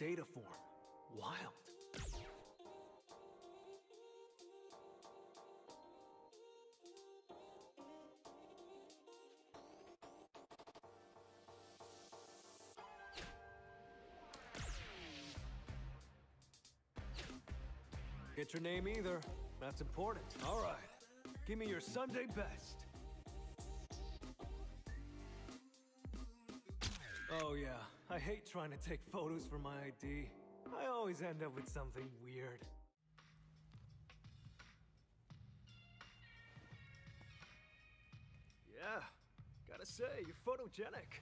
data form. Wild. Get your name either. That's important. All right. Give me your Sunday best. Oh yeah, I hate trying to take photos for my ID. I always end up with something weird. Yeah, gotta say, you're photogenic.